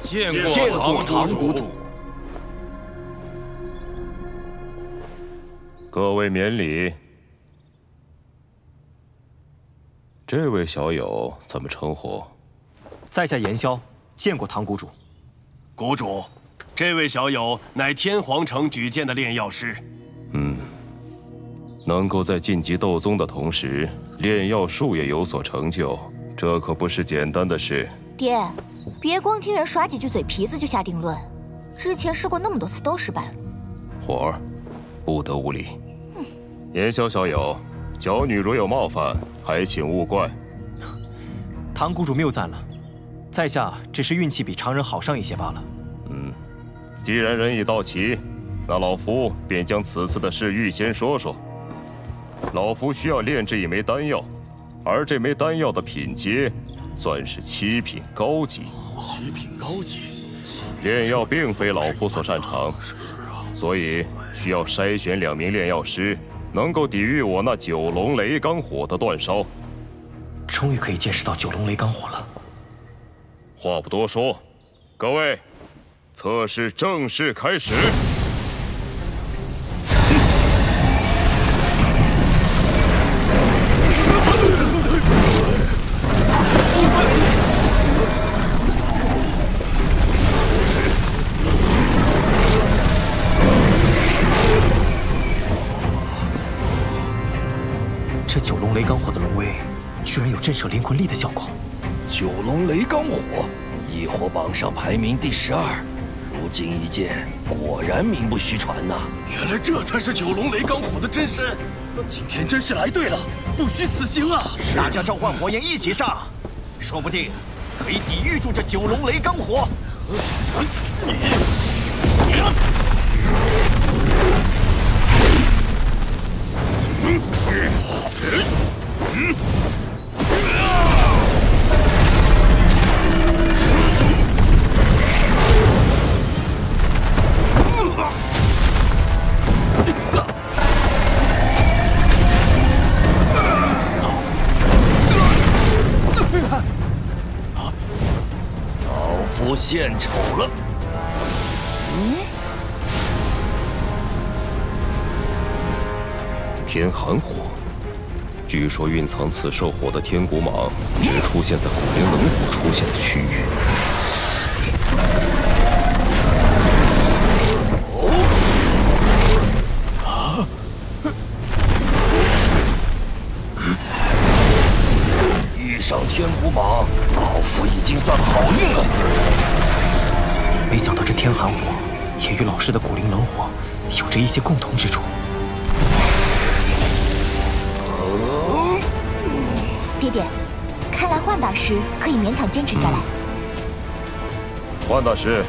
见过堂主。各位免礼。这位小友怎么称呼？在下严萧，见过唐谷主。谷主，这位小友乃天皇城举荐的炼药师。嗯，能够在晋级斗宗的同时，炼药术也有所成就，这可不是简单的事。爹，别光听人耍几句嘴皮子就下定论，之前试过那么多次都失败了。火儿，不得无礼。严萧小友，小女如有冒犯，还请勿怪。唐谷主谬赞了。在下只是运气比常人好上一些罢了。嗯，既然人已到齐，那老夫便将此次的事预先说说。老夫需要炼制一枚丹药，而这枚丹药的品阶算是七品高级。七品高级，炼药并非老夫所擅长，所以需要筛选两名炼药师，能够抵御我那九龙雷罡火的煅烧。终于可以见识到九龙雷罡火了。话不多说，各位，测试正式开始。震慑灵魂力的效果。九龙雷罡火，异火榜上排名第十二，如今一见，果然名不虚传呐！原来这才是九龙雷罡火的真身，今天真是来对了，不虚此行啊！大家召唤火焰一起上，说不定可以抵御住这九龙雷罡火。老此兽火的天骨蟒只出现在古灵冷火出现的区域。遇上天骨蟒，老夫已经算好运了。没想到这天寒火也与老师的古灵冷火有着一些共同之处。爹爹，看来幻大师可以勉强坚持下来。幻大师，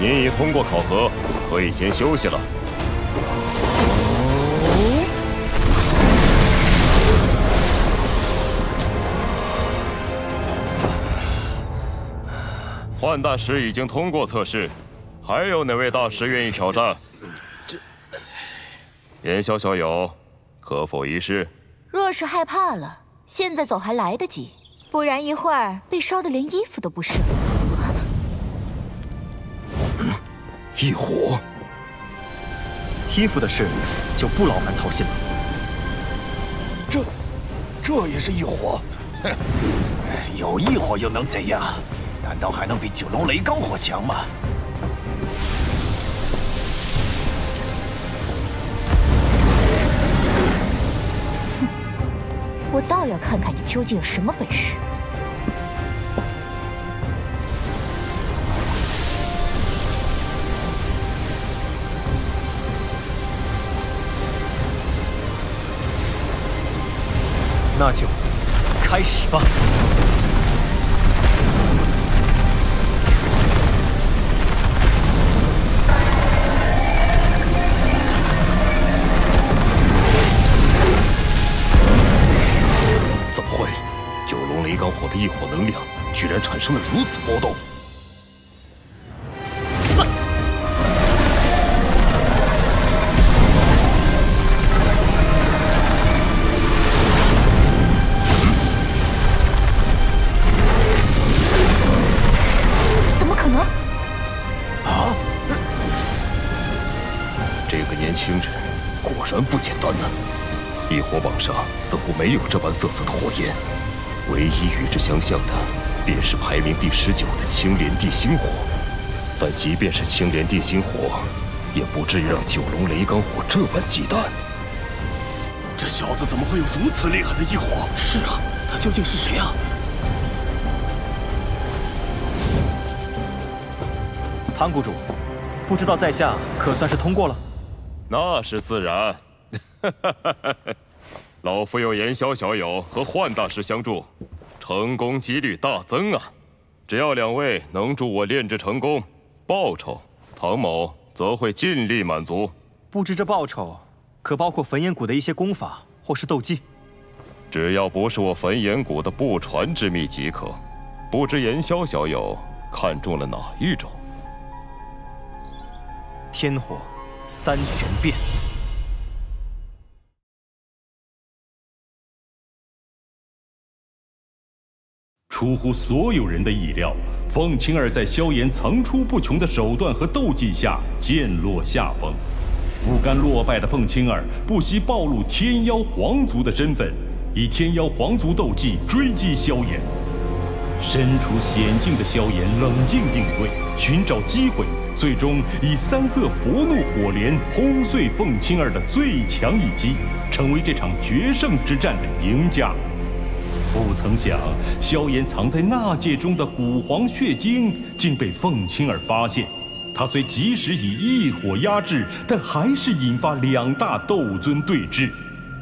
您已通过考核，可以先休息了。幻大师已经通过测试，还有哪位大师愿意挑战？这严萧小友，可否一试？若是害怕了，现在走还来得及，不然一会儿被烧得连衣服都不剩。异火，衣服的事就不劳烦操心了。这，这也是一火？哼，有异火又能怎样？难道还能比九龙雷罡火强吗？倒要看看你究竟有什么本事。那就开始吧。异火能量居然产生了如此波动。怎么可能？啊？这个年轻人果然不简单呐。异火榜上似乎没有这般色泽的火焰。唯一与之相像的，便是排名第十九的青莲地心火。但即便是青莲地心火，也不至于让九龙雷罡火这般忌惮。这小子怎么会有如此厉害的异火？是啊，他究竟是谁啊？唐谷主，不知道在下可算是通过了？那是自然。老夫有言萧小友和幻大师相助，成功几率大增啊！只要两位能助我炼制成功，报酬唐某则会尽力满足。不知这报酬可包括焚炎谷的一些功法或是斗技？只要不是我焚炎谷的不传之秘即可。不知言萧小友看中了哪一种？天火三玄变。出乎所有人的意料，凤青儿在萧炎层出不穷的手段和斗技下渐落下风。不甘落败的凤青儿不惜暴露天妖皇族的身份，以天妖皇族斗技追击萧炎。身处险境的萧炎冷静应对，寻找机会，最终以三色佛怒火莲轰碎凤青儿的最强一击，成为这场决胜之战的赢家。不曾想，萧炎藏在纳戒中的古皇血晶竟被凤青儿发现。他虽及时以异火压制，但还是引发两大斗尊对峙。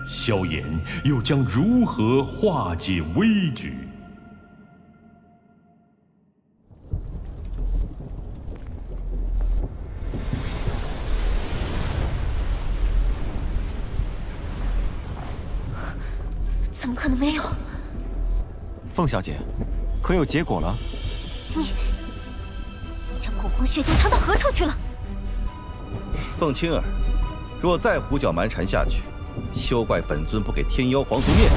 萧炎又将如何化解危局？怎么可能没有？凤小姐，可有结果了？你，你将古皇血晶藏到何处去了？凤青儿，若再胡搅蛮缠下去，休怪本尊不给天妖皇族面子。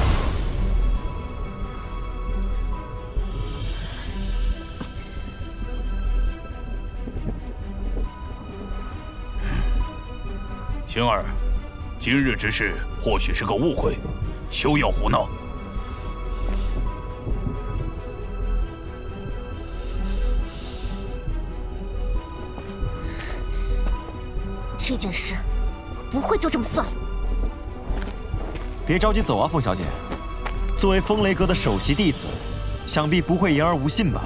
青儿，今日之事或许是个误会，休要胡闹。这件事不会就这么算了。别着急走啊，凤小姐。作为风雷阁的首席弟子，想必不会言而无信吧？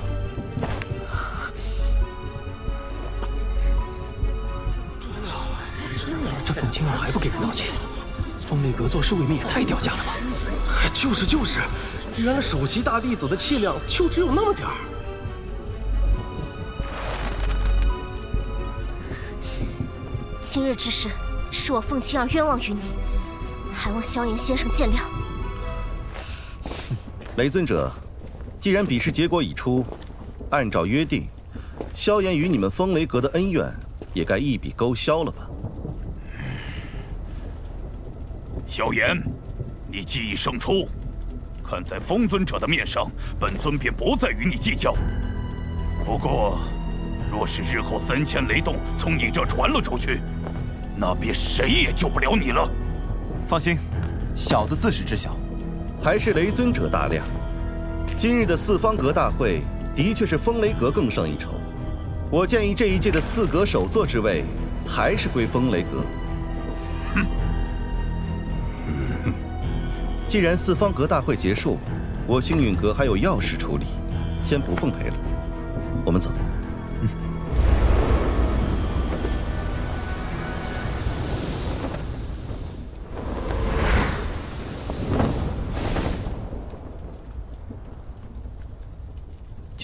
这凤青儿还不给人道歉，风雷阁做事未免也太掉价了吧？就是就是，原来首席大弟子的气量就只有那么点儿。今日之事，是我凤青儿冤枉于你，还望萧炎先生见谅。雷尊者，既然比试结果已出，按照约定，萧炎与你们风雷阁的恩怨也该一笔勾销了吧？萧炎，你技艺胜出，看在风尊者的面上，本尊便不再与你计较。不过，若是日后三千雷动从你这传了出去，那便谁也救不了你了。放心，小子自是知晓。还是雷尊者大量。今日的四方阁大会的确是风雷阁更胜一筹。我建议这一届的四阁首座之位还是归风雷阁。哼。既然四方阁大会结束，我星陨阁还有要事处理，先不奉陪了。我们走。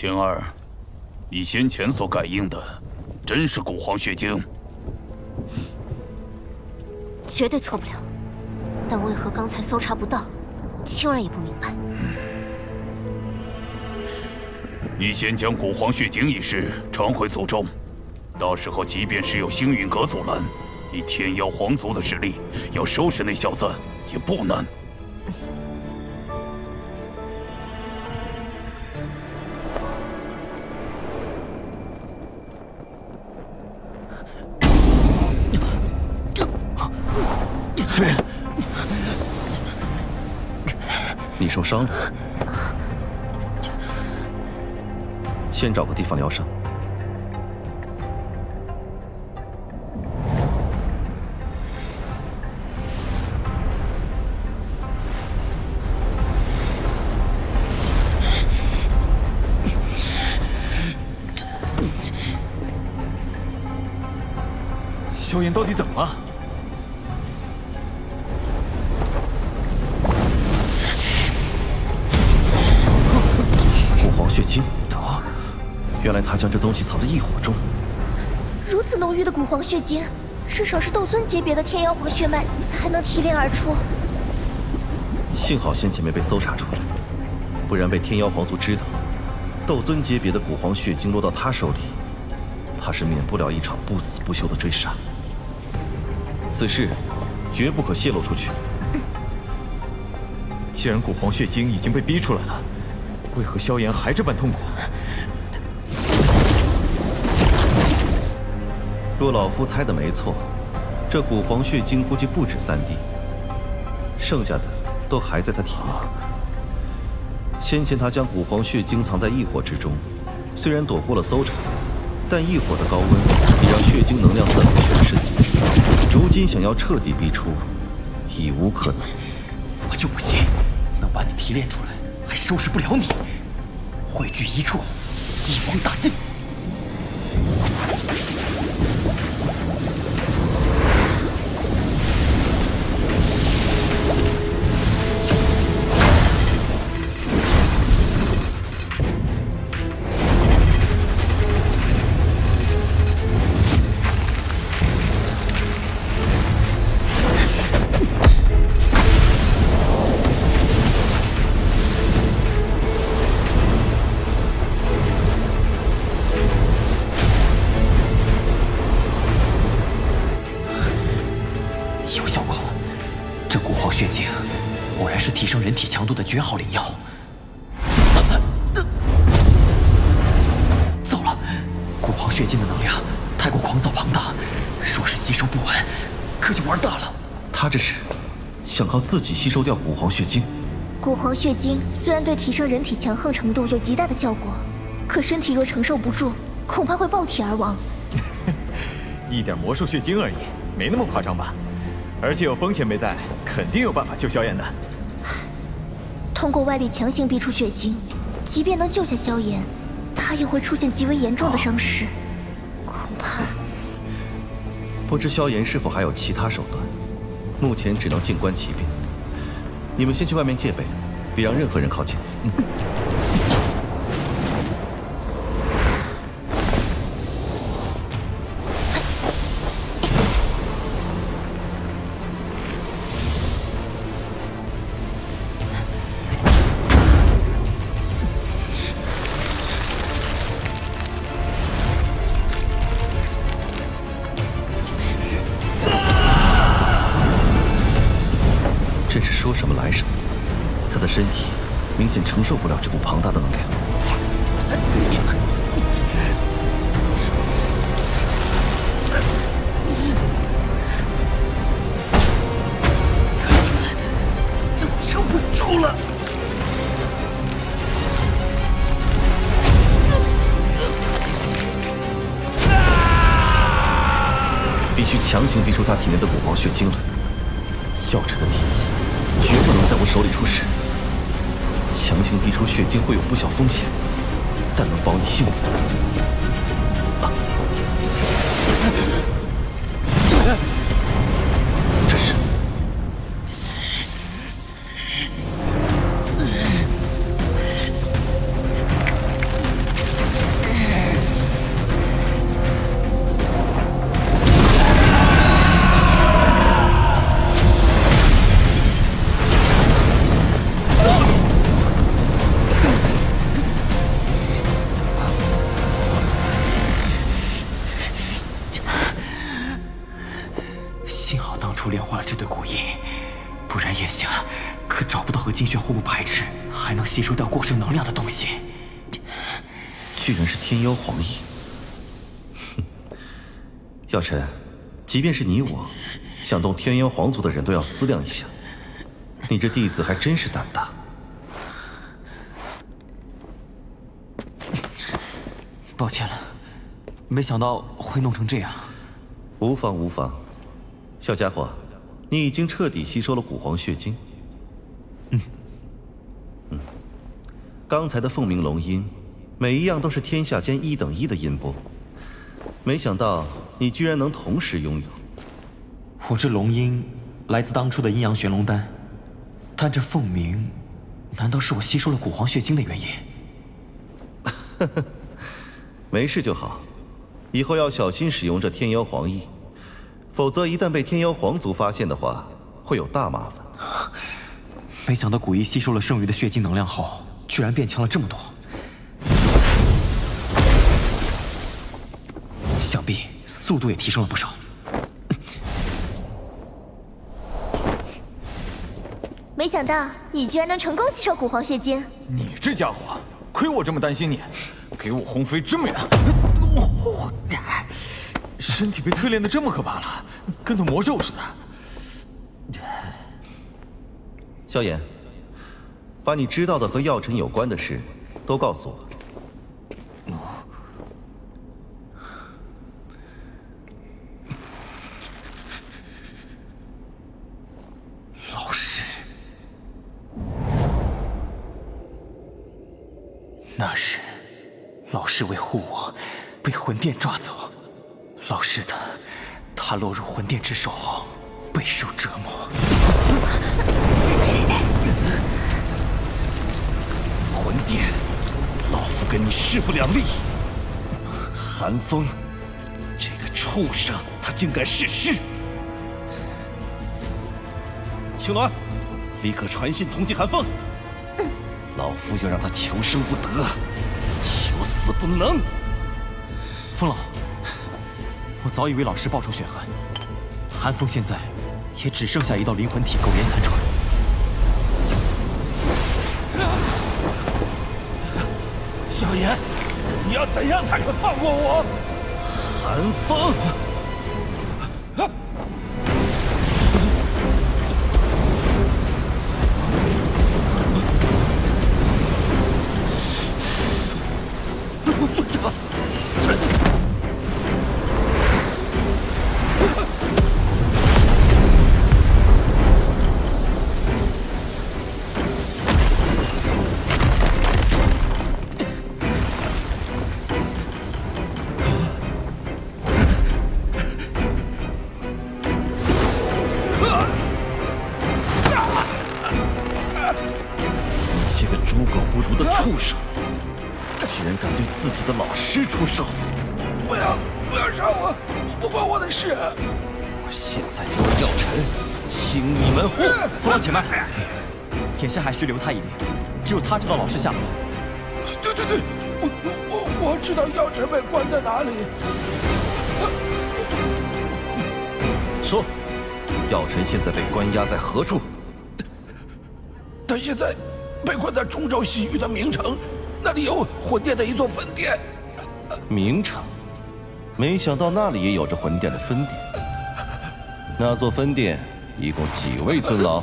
青儿，你先前所感应的，真是古皇血晶？绝对错不了。但为何刚才搜查不到？青儿也不明白。你先将古皇血晶一事传回族中，到时候即便是有星陨阁阻拦，以天妖皇族的实力，要收拾那小子也不难。伤了，先找个地方疗伤。萧炎到底怎么了？原来他将这东西藏在异火中。如此浓郁的古皇血晶，至少是斗尊级别的天妖皇血脉才能提炼而出。幸好先前没被搜查出来，不然被天妖皇族知道，斗尊级别的古皇血晶落到他手里，怕是免不了一场不死不休的追杀。此事绝不可泄露出去。既然古皇血晶已经被逼出来了，为何萧炎还这般痛苦？若老夫猜的没错，这古皇血晶估计不止三滴，剩下的都还在他体内。先前他将古皇血晶藏在异火之中，虽然躲过了搜查，但异火的高温已让血晶能量散布全身。如今想要彻底逼出，已无可能。我就不信能把你提炼出来，还收拾不了你。汇聚一处，一网打尽。吸收掉古皇血晶。古皇血晶虽然对提升人体强横程度有极大的效果，可身体若承受不住，恐怕会爆体而亡。一点魔兽血晶而已，没那么夸张吧？而且有风前辈在，肯定有办法救萧炎的。通过外力强行逼出血晶，即便能救下萧炎，他也会出现极为严重的伤势。恐怕不知萧炎是否还有其他手段？目前只能静观其变。你们先去外面戒备，别让任何人靠近。逼出他体内的骨毛血精来。药尘的弟子绝不能在我手里出事。强行逼出血精会有不小风险，但能保你性命。可找不到和精血互不排斥，还能吸收掉过剩能量的东西。居然是天妖皇印！哼，耀尘，即便是你我，想动天妖皇族的人都要思量一下。你这弟子还真是胆大。抱歉了，没想到会弄成这样。无妨无妨，小家伙，你已经彻底吸收了古皇血精。刚才的凤鸣龙音，每一样都是天下间一等一的音波。没想到你居然能同时拥有。我这龙音来自当初的阴阳玄龙丹，但这凤鸣，难道是我吸收了古皇血精的原因？没事就好，以后要小心使用这天妖皇翼，否则一旦被天妖皇族发现的话，会有大麻烦。没想到古一吸收了剩余的血精能量后，居然变强了这么多。想必速度也提升了不少。没想到你居然能成功吸收古皇血晶。你这家伙，亏我这么担心你，给我轰飞这么远。身体被淬炼的这么可怕了，跟头魔兽似的。萧炎，把你知道的和药尘有关的事都告诉我。老师，那日老师为护我，被魂殿抓走。老师他，他落入魂殿之手后，备受折磨。魂殿，老夫跟你势不两立。寒风，这个畜生，他竟敢弑师！青鸾，立刻传信通缉寒风。老夫要让他求生不得，求死不能。风老，我早已为老师报仇雪恨。寒风现在也只剩下一道灵魂体苟延残喘。萧炎，你要怎样才肯放过我？寒风。眼下还需留他一命，只有他知道老师下落。对对对，我我我知道药尘被关在哪里。说，药尘现在被关押在何处？他现在被困在中州西域的明城，那里有魂殿的一座分殿。明城，没想到那里也有着魂殿的分殿。那座分殿一共几位尊老？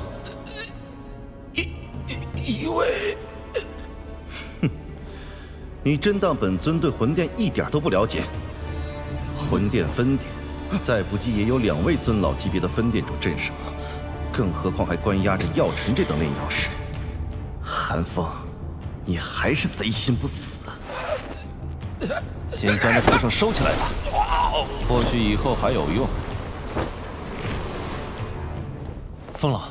你真当本尊对魂殿一点都不了解？魂殿分殿，再不济也有两位尊老级别的分殿主镇守，更何况还关押着药尘这等炼药师。寒风，你还是贼心不死。先将这畜生收起来吧，或许以后还有用。风老，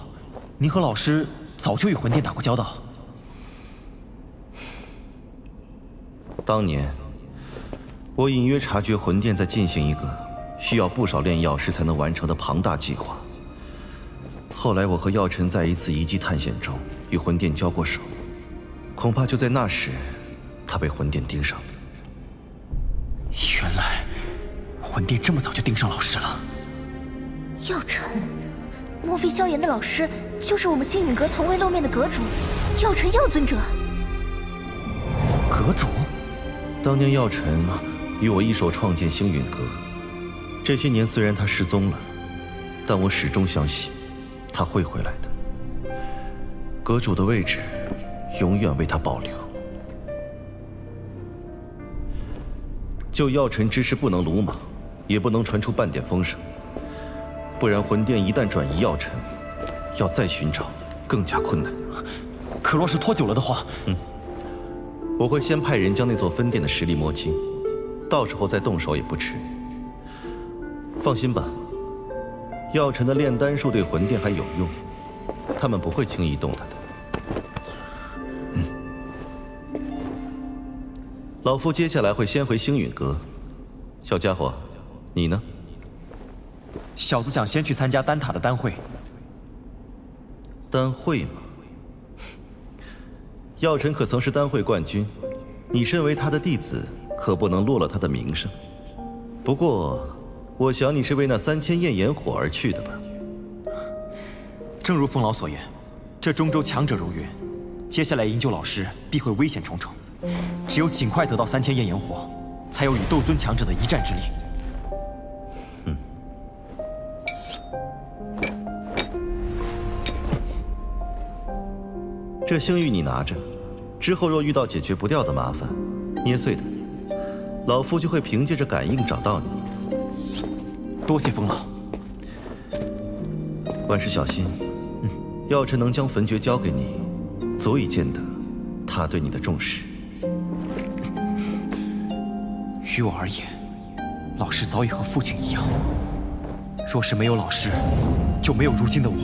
您和老师早就与魂殿打过交道。当年，我隐约察觉魂殿在进行一个需要不少炼药师才能完成的庞大计划。后来，我和药尘在一次遗迹探险中与魂殿交过手，恐怕就在那时，他被魂殿盯上了。原来，魂殿这么早就盯上老师了。药尘，莫非萧炎的老师就是我们星陨阁从未露面的阁主药尘药尊者？阁主，当年药尘与我一手创建星陨阁，这些年虽然他失踪了，但我始终相信他会回来的。阁主的位置，永远为他保留。就药尘之事不能鲁莽，也不能传出半点风声，不然魂殿一旦转移药尘，要再寻找更加困难。可若是拖久了的话，嗯，我会先派人将那座分店的实力摸清，到时候再动手也不迟。放心吧，药尘的炼丹术对魂殿还有用，他们不会轻易动他的。嗯老夫接下来会先回星陨阁。小家伙，你呢？小子想先去参加丹塔的丹会。丹会吗？药尘可曾是丹会冠军？你身为他的弟子，可不能落了他的名声。不过，我想你是为那三千焰炎火而去的吧？正如风老所言，这中州强者如云，接下来营救老师必会危险重重。只有尽快得到三千焰炎火，才有与斗尊强者的一战之力。嗯。这星玉你拿着，之后若遇到解决不掉的麻烦，捏碎的，老夫就会凭借着感应找到你。多谢风老。万事小心。嗯。药尘能将焚诀交给你，足以见得他对你的重视。于我而言，老师早已和父亲一样。若是没有老师，就没有如今的我。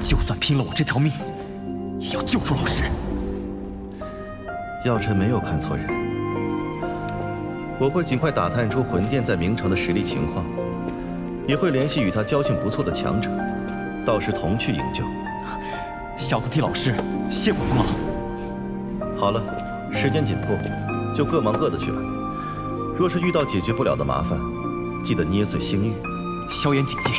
就算拼了我这条命，也要救出老师。药尘没有看错人。我会尽快打探出魂殿在明城的实力情况，也会联系与他交情不错的强者，到时同去营救。小子替老师谢过风老。好了，时间紧迫，就各忙各的去吧。若是遇到解决不了的麻烦，记得捏碎星玉。萧炎谨记。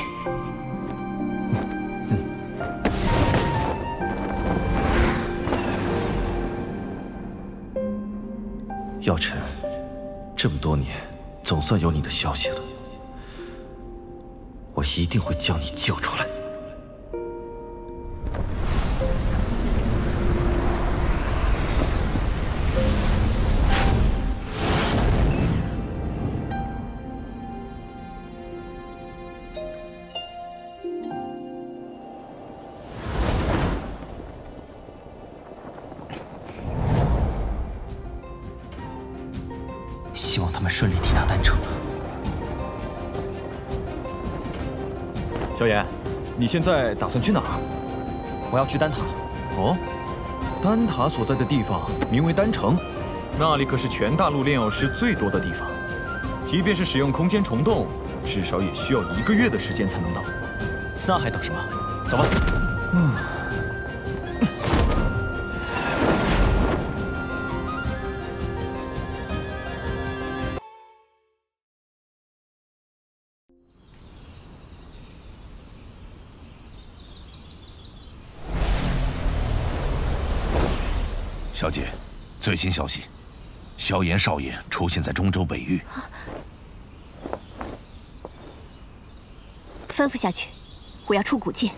耀辰，这么多年，总算有你的消息了。我一定会将你救出来。现在打算去哪儿？我要去丹塔。哦，丹塔所在的地方名为丹城，那里可是全大陆炼药师最多的地方。即便是使用空间虫洞，至少也需要一个月的时间才能到。那还等什么？走吧。嗯。最新消息，萧炎少爷出现在中州北域。吩咐下去，我要出古剑。